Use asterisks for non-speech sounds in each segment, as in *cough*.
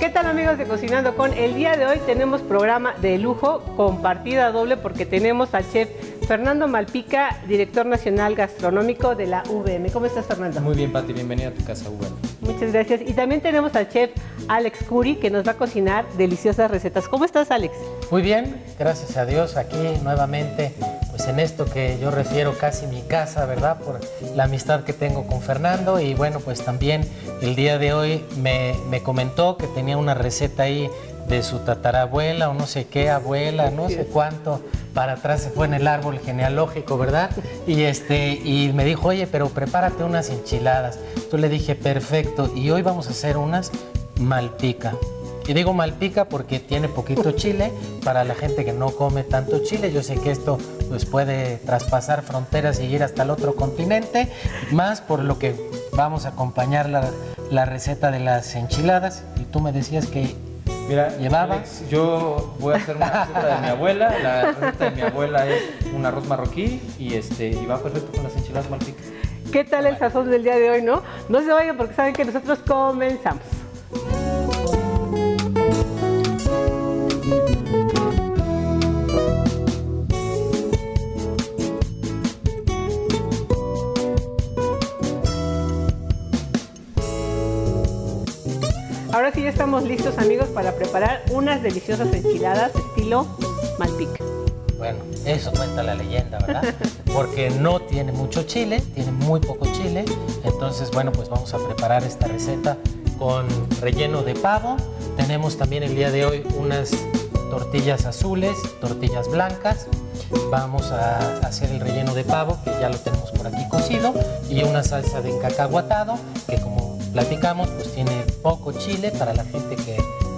¿Qué tal amigos de Cocinando con? El día de hoy tenemos programa de lujo compartida doble porque tenemos al chef Fernando Malpica, director nacional gastronómico de la VM. ¿Cómo estás Fernando? Muy bien Pati, bienvenida a tu casa VM. Muchas gracias. Y también tenemos al chef Alex Curi que nos va a cocinar deliciosas recetas. ¿Cómo estás Alex? Muy bien, gracias a Dios aquí nuevamente pues en esto que yo refiero casi mi casa, ¿verdad? Por la amistad que tengo con Fernando y bueno, pues también el día de hoy me, me comentó que tenía una receta ahí de su tatarabuela o no sé qué abuela, no sé *laughs* cuánto, para atrás se fue en el árbol genealógico, ¿verdad? Y, este, y me dijo, oye, pero prepárate unas enchiladas. Yo le dije, perfecto, y hoy vamos a hacer unas malpica. Y digo malpica porque tiene poquito *laughs* chile para la gente que no come tanto chile. Yo sé que esto pues, puede traspasar fronteras y ir hasta el otro continente, más por lo que vamos a acompañar la, la receta de las enchiladas. Y tú me decías que Mira, ¿Llevaba? Alex, yo voy a hacer una receta de mi abuela. La receta de mi abuela es un arroz marroquí y, este, y va perfecto con las enchiladas malpicas. ¿Qué tal el sazón del día de hoy, no? No se vayan porque saben que nosotros comenzamos. Ya estamos listos amigos para preparar unas deliciosas enchiladas estilo Malpica. Bueno, eso cuenta la leyenda, ¿verdad? *laughs* Porque no tiene mucho chile, tiene muy poco chile. Entonces, bueno, pues vamos a preparar esta receta con relleno de pavo. Tenemos también el día de hoy unas tortillas azules, tortillas blancas. Vamos a hacer el relleno de pavo, que ya lo tenemos por aquí cocido, y una salsa de encacahuatado, que como platicamos, pues tiene poco chile para la gente que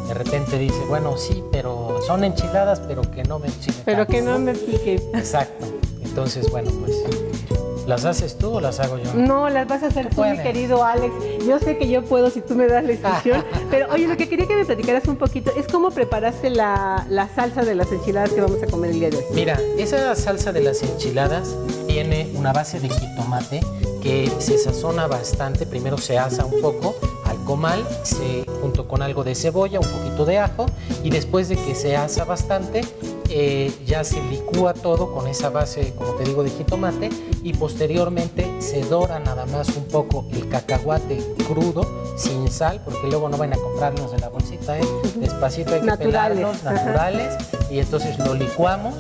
de repente dice, bueno, sí, pero son enchiladas, pero que no me enchilen Pero que no me pique. Exacto. Entonces, bueno, pues, ¿las haces tú o las hago yo? No, las vas a hacer tú, mi querido Alex. Yo sé que yo puedo si tú me das la instrucción. *laughs* pero oye, lo que quería que me platicaras un poquito es cómo preparaste la, la salsa de las enchiladas que vamos a comer el día de hoy. Mira, esa salsa de las enchiladas tiene una base de jitomate que se sazona bastante. Primero se asa un poco al comal, se, junto con algo de cebolla, un poquito de ajo, y después de que se asa bastante, eh, ya se licúa todo con esa base, como te digo, de jitomate, y posteriormente se dora nada más un poco el cacahuate crudo, sin sal, porque luego no van a comprarlos de la bolsita, ¿eh? despacito hay que Naturales. pelarlos, Ajá. naturales, y entonces lo licuamos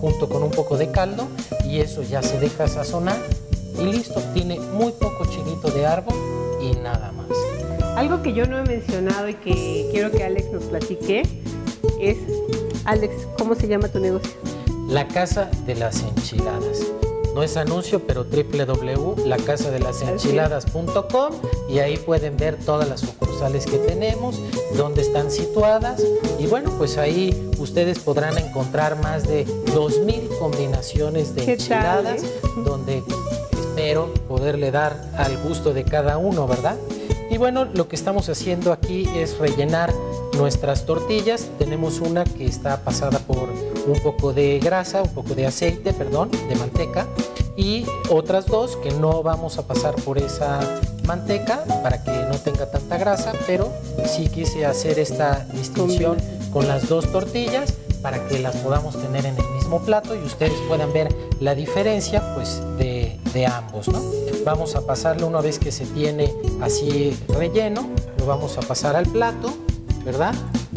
junto con un poco de caldo, y eso ya se deja sazonar, y listo, tiene muy poco chilito de árbol y nada más. Algo que yo no he mencionado y que quiero que Alex nos platique es, Alex, ¿cómo se llama tu negocio? La Casa de las Enchiladas. No es anuncio, pero www.lacasadelasenchiladas.com y ahí pueden ver todas las sucursales que tenemos, dónde están situadas y bueno, pues ahí ustedes podrán encontrar más de 2000 combinaciones de ¿Qué tal, enchiladas eh? donde poderle dar al gusto de cada uno, ¿verdad? Y bueno, lo que estamos haciendo aquí es rellenar nuestras tortillas. Tenemos una que está pasada por un poco de grasa, un poco de aceite, perdón, de manteca. Y otras dos que no vamos a pasar por esa manteca para que no tenga tanta grasa, pero sí quise hacer esta distinción con las dos tortillas para que las podamos tener en el mismo plato y ustedes puedan ver la diferencia pues de, de ambos, ¿no? Vamos a pasarlo una vez que se tiene así relleno, lo vamos a pasar al plato, ¿verdad?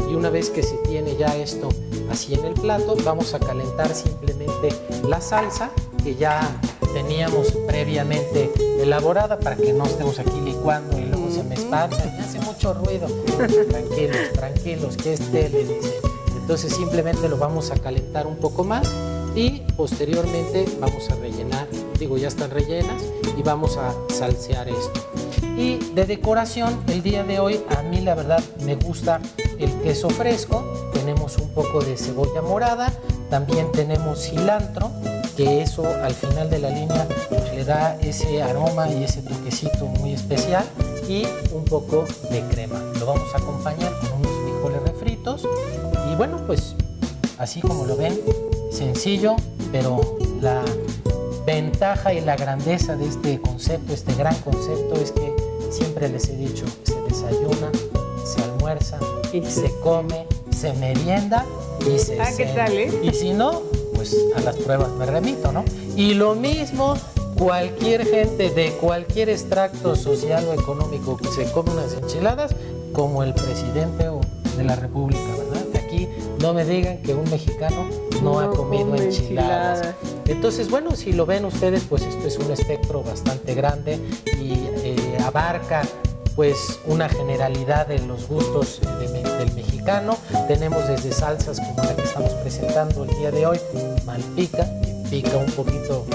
Y una vez que se tiene ya esto así en el plato, vamos a calentar simplemente la salsa que ya teníamos previamente elaborada para que no estemos aquí licuando y luego se me espanta, me hace mucho ruido. Tranquilos, tranquilos, que es tele, dice. Entonces simplemente lo vamos a calentar un poco más y posteriormente vamos a rellenar, digo ya están rellenas y vamos a salsear esto. Y de decoración, el día de hoy a mí la verdad me gusta el queso fresco, tenemos un poco de cebolla morada, también tenemos cilantro, que eso al final de la línea le da ese aroma y ese toquecito muy especial y un poco de crema. Lo vamos a acompañar con unos frijoles refritos y bueno pues así como lo ven, sencillo, pero la ventaja y la grandeza de este concepto, este gran concepto es que siempre les he dicho, se desayuna, se almuerza, y se come, se merienda y se Ah, ¿qué cena. tal, eh? Y si no, pues a las pruebas me remito, ¿no? Y lo mismo, cualquier gente de cualquier extracto social o económico que se come unas enchiladas, como el presidente o- de la República, no me digan que un mexicano no, ha comido enchiladas. enchiladas. Entonces, bueno, si lo ven ustedes, pues esto es un espectro bastante grande y eh, abarca pues una generalidad de los gustos de del mexicano. Tenemos desde salsas como la que estamos presentando el día de hoy, malpica, que pica un poquito,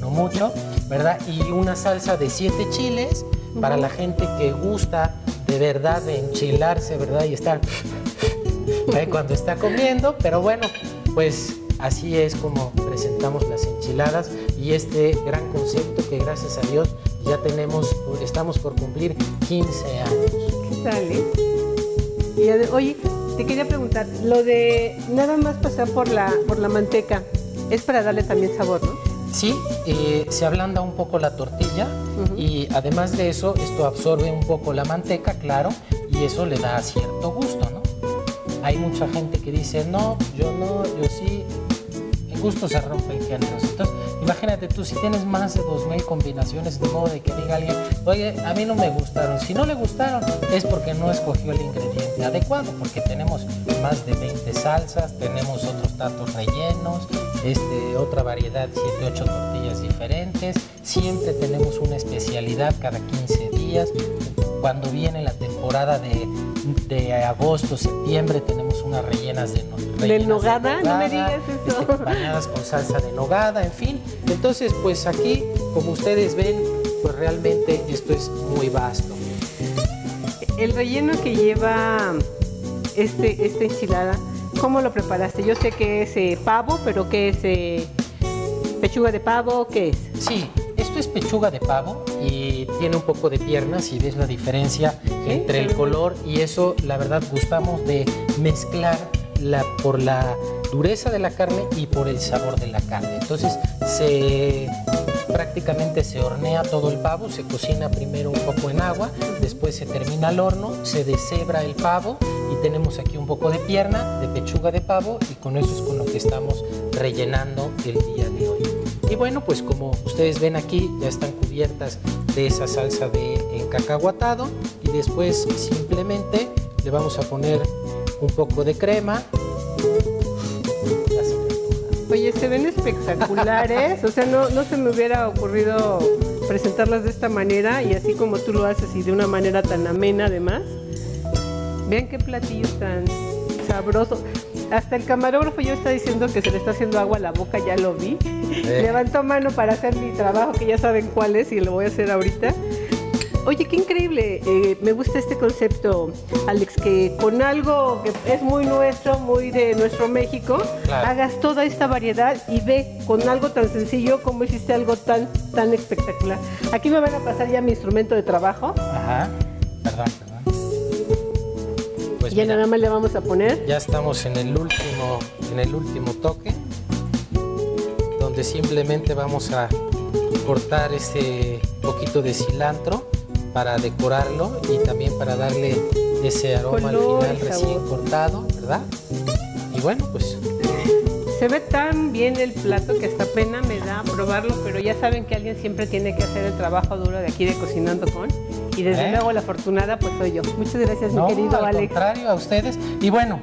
no mucho, ¿verdad? Y una salsa de siete chiles para la gente que gusta de verdad de enchilarse, ¿verdad? Y estar ¿eh? cuando está comiendo, pero bueno, pues así es como presentamos las enchiladas y este gran concepto que gracias a Dios ya tenemos, estamos por cumplir 15 años. ¿Qué tal, eh? Y oye, te quería preguntar, lo de nada más pasar por la, por la manteca, es para darle también sabor, ¿no? Sí, eh, se ablanda un poco la tortilla y además de eso, esto absorbe un poco la manteca, claro, y eso le da cierto gusto, ¿no? Hay mucha gente que dice, no, yo no, yo sí, en gusto se rompen géneros. Entonces, imagínate tú, si tienes más de 2.000 combinaciones, de modo de que diga alguien, oye, a mí no me gustaron. Si no le gustaron, es porque no escogió el ingrediente adecuado, porque tenemos más de 20 salsas, tenemos otros tantos rellenos, este, otra variedad, 7, 8 tortillas diferentes. Siempre tenemos una especialidad cada 15 días. Cuando viene la temporada de, de agosto, septiembre, tenemos unas rellenas de, rellenas de nogada? No me digas eso. este, bañadas con salsa de nogada, en fin. Entonces, pues aquí, como ustedes ven, pues realmente esto es muy vasto. El relleno que lleva este, esta enchilada, ¿cómo lo preparaste? Yo sé que es eh, pavo, pero ¿qué es eh, pechuga de pavo? ¿Qué es? Sí, es pechuga de pavo y tiene un poco de piernas, si ves la diferencia entre el color y eso, la verdad, gustamos de mezclar la, por la dureza de la carne y por el sabor de la carne. Entonces, se prácticamente se hornea todo el pavo, se cocina primero un poco en agua, después se termina al horno, se deshebra el pavo y tenemos aquí un poco de pierna, de pechuga de pavo y con eso es con lo que estamos rellenando el día de hoy. Y bueno, pues como ustedes ven aquí, ya están cubiertas de esa salsa de encacahuatado y después simplemente le vamos a poner un poco de crema. Oye, se ven espectaculares, o sea, no, no se me hubiera ocurrido presentarlas de esta manera y así como tú lo haces y de una manera tan amena además. Vean qué platillo tan sabroso. Hasta el camarógrafo yo está diciendo que se le está haciendo agua a la boca, ya lo vi. Levantó mano para hacer mi trabajo, que ya saben cuál es y lo voy a hacer ahorita. Oye, qué increíble. eh, me gusta este concepto, Alex, que con algo que es muy nuestro, muy de nuestro México, Claro. hagas toda esta variedad y ve con algo tan sencillo como hiciste algo tan, tan espectacular. Aquí me van a pasar ya mi instrumento de trabajo. Ajá, perdón. Pues ya mira, nada más le vamos a poner. ya estamos en el último, en el último toque, donde simplemente vamos a cortar este poquito de cilantro para decorarlo y también para darle ese aroma Color al final sabor. recién cortado, ¿verdad? Y bueno, pues Se ve tan bien el plato que hasta pena me da probarlo, pero ya saben que alguien siempre tiene que hacer el trabajo duro de aquí de Cocinando con. Y desde ¿Eh? luego la afortunada pues soy yo. Muchas gracias, no, mi querido al Alex. contrario a ustedes. Y bueno,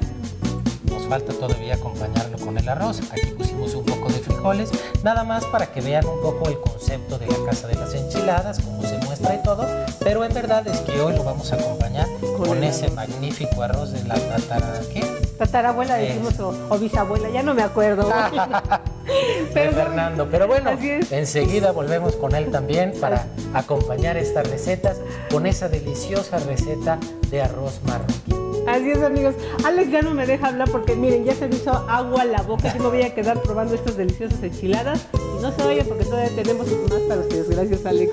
nos falta todavía acompañarlo con el arroz. Aquí pusimos un poco de frijoles, nada más para que vean un poco el concepto de la casa de las enchiladas, cómo se muestra y todo. Pero en verdad es que hoy lo vamos a acompañar Con ese magnífico arroz de la tatara, ¿qué? Tatarabuela decimos o, o bisabuela, ya no me acuerdo. *laughs* de *laughs* Pero- Fernando. Pero bueno, enseguida volvemos con él también para acompañar estas recetas con esa deliciosa receta de arroz marroquí. Así es, amigos. Alex ya no me deja hablar porque miren, ya se me hizo agua a la boca. Yo me voy a quedar probando estas deliciosas enchiladas. Y no se vayan porque todavía tenemos más para ustedes. Gracias, Alex.